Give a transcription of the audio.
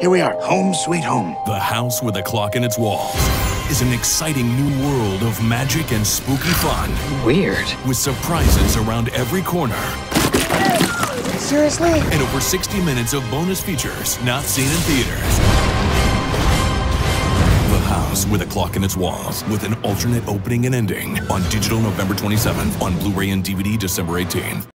Here we are, home sweet home. The house with a clock in its walls is an exciting new world of magic and spooky fun. Weird. With surprises around every corner. Seriously? And over 60 minutes of bonus features not seen in theaters. The House with a Clock in Its Walls, with an alternate opening and ending. On digital November 27th, on Blu ray and DVD December 18th.